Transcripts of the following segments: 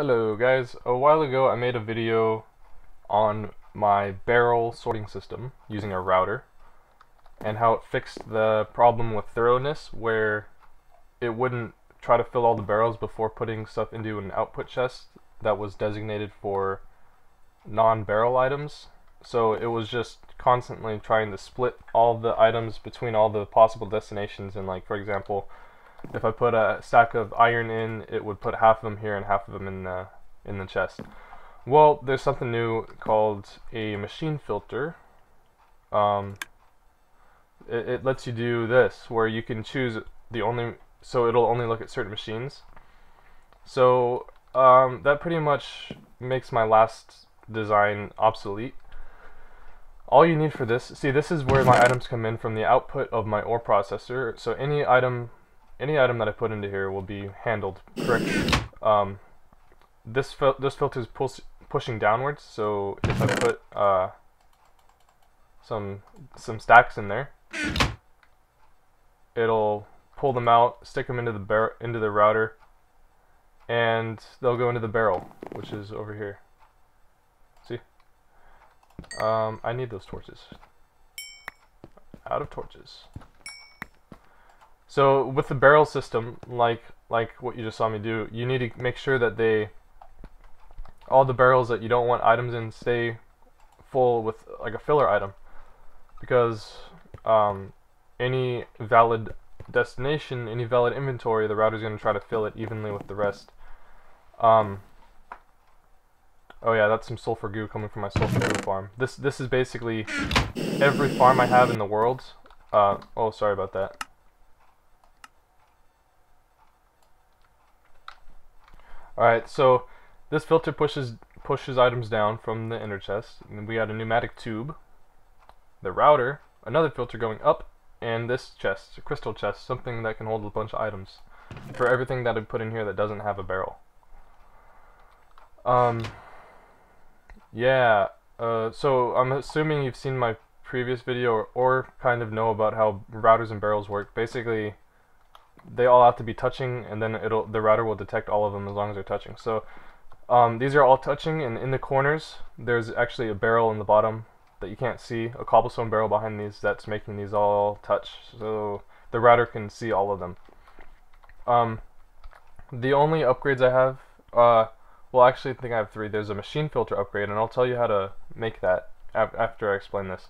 Hello guys, a while ago I made a video on my barrel sorting system using a router and how it fixed the problem with thoroughness where it wouldn't try to fill all the barrels before putting stuff into an output chest that was designated for non-barrel items. So it was just constantly trying to split all the items between all the possible destinations and like for example if I put a stack of iron in, it would put half of them here and half of them in the in the chest. Well, there's something new called a machine filter. Um, it, it lets you do this, where you can choose the only, so it'll only look at certain machines. So um, that pretty much makes my last design obsolete. All you need for this, see this is where my items come in from the output of my ore processor. So any item any item that I put into here will be handled correctly. Um, this fil this filter is pushing downwards, so if I put uh, some some stacks in there, it'll pull them out, stick them into the bar into the router, and they'll go into the barrel, which is over here. See? Um, I need those torches. Out of torches. So with the barrel system, like like what you just saw me do, you need to make sure that they all the barrels that you don't want items in stay full with like a filler item because um, any valid destination, any valid inventory, the router's going to try to fill it evenly with the rest. Um, oh yeah, that's some sulfur goo coming from my sulfur goo farm. This this is basically every farm I have in the world. Uh, oh, sorry about that. Alright, so this filter pushes pushes items down from the inner chest. And we got a pneumatic tube, the router, another filter going up, and this chest, a crystal chest, something that can hold a bunch of items for everything that I put in here that doesn't have a barrel. Um, yeah, uh, so I'm assuming you've seen my previous video or, or kind of know about how routers and barrels work. Basically, they all have to be touching and then it'll the router will detect all of them as long as they're touching. So um, these are all touching and in the corners there's actually a barrel in the bottom that you can't see, a cobblestone barrel behind these that's making these all touch so the router can see all of them. Um, the only upgrades I have, uh, well actually I think I have three. There's a machine filter upgrade and I'll tell you how to make that after I explain this.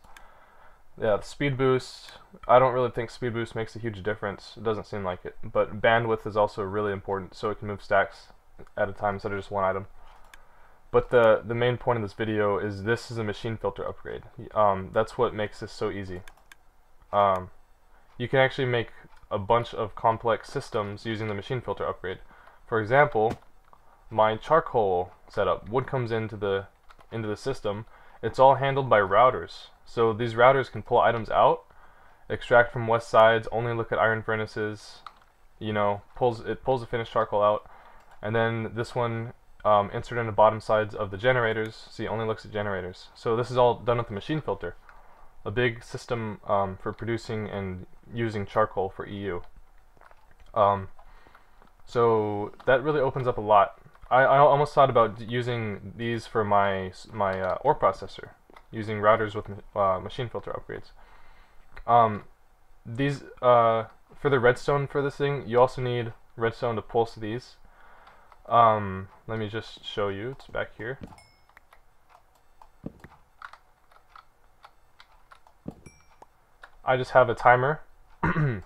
Yeah, the speed boost, I don't really think speed boost makes a huge difference. It doesn't seem like it. But bandwidth is also really important, so it can move stacks at a time instead of just one item. But the, the main point of this video is this is a machine filter upgrade. Um, that's what makes this so easy. Um, you can actually make a bunch of complex systems using the machine filter upgrade. For example, my charcoal setup, wood comes into the into the system, it's all handled by routers. So these routers can pull items out, extract from west sides, only look at iron furnaces, you know, pulls it pulls the finished charcoal out, and then this one um, insert in the bottom sides of the generators, see only looks at generators. So this is all done with the machine filter, a big system um, for producing and using charcoal for EU. Um, so that really opens up a lot I, I almost thought about using these for my my uh, ore processor, using routers with uh, machine filter upgrades. Um, these uh, for the redstone for this thing, you also need redstone to pulse these. Um, let me just show you. It's back here. I just have a timer.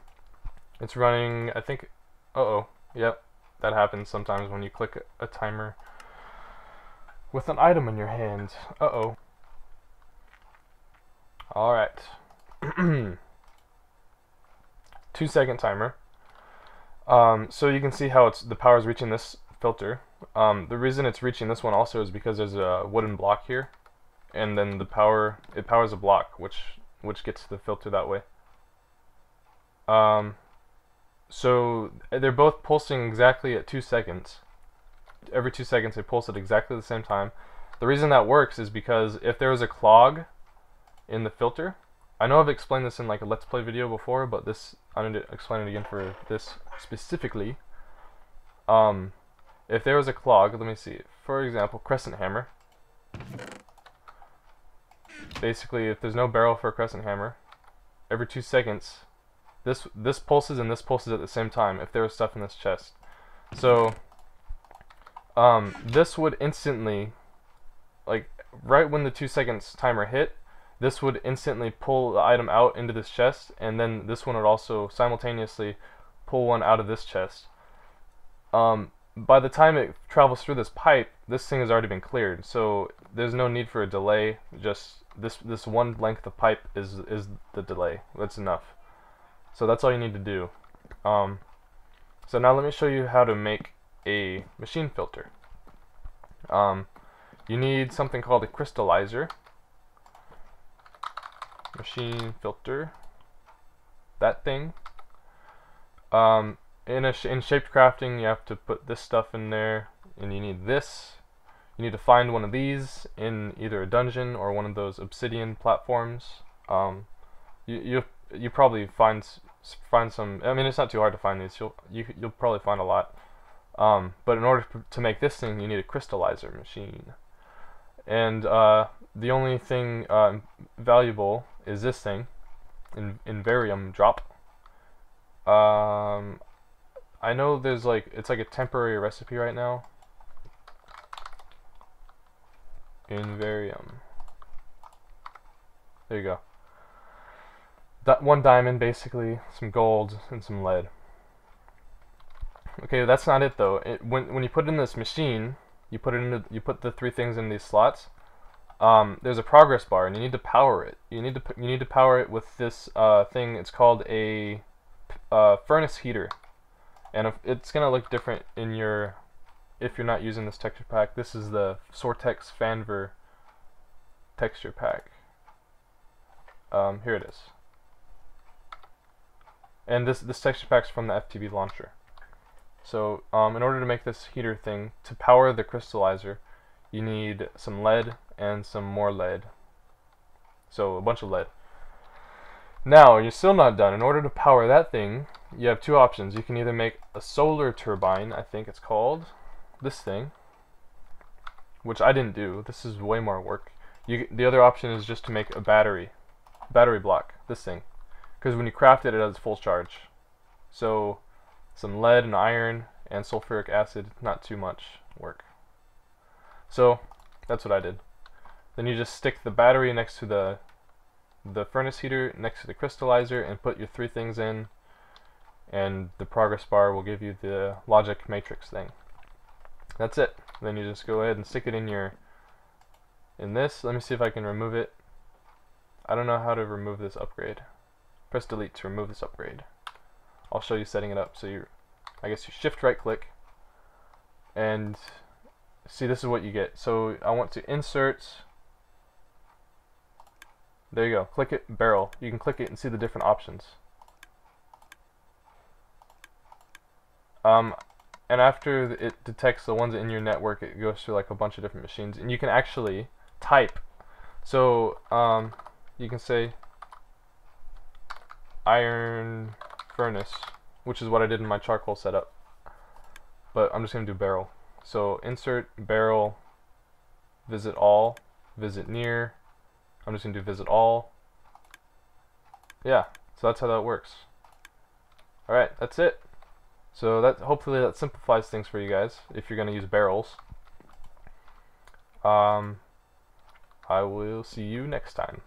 it's running. I think. Uh oh. Yep that happens sometimes when you click a, timer with an item in your hand. Uh-oh. Alright. Two second timer. Um, so you can see how it's the power is reaching this filter. Um, the reason it's reaching this one also is because there's a wooden block here, and then the power it powers a block, which which gets to the filter that way. Um, so they're both pulsing exactly at two seconds. Every two seconds they pulse at exactly the same time. The reason that works is because if there is a clog in the filter, I know I've explained this in like a let's play video before, but this I need to explain it again for this specifically. Um, if there was a clog, let me see. For example, crescent hammer. Basically, if there's no barrel for a crescent hammer, every two seconds, this this pulses and this pulses at the same time. If there was stuff in this chest, so um, this would instantly, like right when the two seconds timer hit, this would instantly pull the item out into this chest, and then this one would also simultaneously pull one out of this chest. Um, by the time it travels through this pipe, this thing has already been cleared, so there's no need for a delay. Just this this one length of pipe is is the delay. That's enough. So that's all you need to do. Um, so now let me show you how to make a machine filter. Um, you need something called a crystallizer. Machine filter. That thing. Um, in a sh in shaped crafting, you have to put this stuff in there, and you need this. You need to find one of these in either a dungeon or one of those obsidian platforms. Um, you you you probably find find some. I mean, it's not too hard to find these. You'll you you'll probably find a lot. Um, but in order to make this thing, you need a crystallizer machine. And uh, the only thing uh, valuable is this thing, in Invarium drop. Um, I know there's like it's like a temporary recipe right now. Invarium. There you go. One diamond, basically, some gold and some lead. Okay, that's not it though. It, when when you put in this machine, you put it into you put the three things in these slots. Um, there's a progress bar, and you need to power it. You need to you need to power it with this uh, thing. It's called a uh, furnace heater and it's gonna look different in your if you're not using this texture pack this is the Soartex Fanver texture pack um, here it is and this this texture pack's from the FTB launcher so um, in order to make this heater thing to power the crystallizer you need some lead and some more lead so a bunch of lead now, you're still not done. In order to power that thing, you have two options. You can either make a solar turbine, I think it's called, this thing, which I didn't do. This is way more work. You, the other option is just to make a battery, battery block, this thing, because when you craft it, it has full charge. So, some lead and iron and sulfuric acid, not too much work. So, that's what I did. Then you just stick the battery next to the the furnace heater next to the crystallizer and put your three things in and the progress bar will give you the logic matrix thing. That's it. Then you just go ahead and stick it in your in this. Let me see if I can remove it. I don't know how to remove this upgrade. Press delete to remove this upgrade. I'll show you setting it up. So you I guess you shift right click and see this is what you get. So I want to insert there you go. Click it, barrel. You can click it and see the different options. Um, and after it detects the ones in your network, it goes through like a bunch of different machines, and you can actually type. So um, you can say iron furnace, which is what I did in my charcoal setup. But I'm just gonna do barrel. So insert barrel, visit all, visit near, I'm just going to do visit all. Yeah, so that's how that works. Alright, that's it. So that hopefully that simplifies things for you guys if you're going to use barrels. Um, I will see you next time.